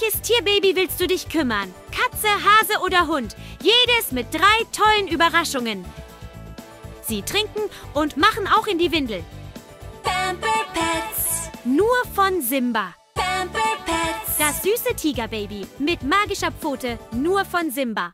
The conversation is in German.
Welches Tierbaby willst du dich kümmern? Katze, Hase oder Hund? Jedes mit drei tollen Überraschungen. Sie trinken und machen auch in die Windel. Pamper Pets. Nur von Simba. Pamper Pets. Das süße Tigerbaby mit magischer Pfote nur von Simba.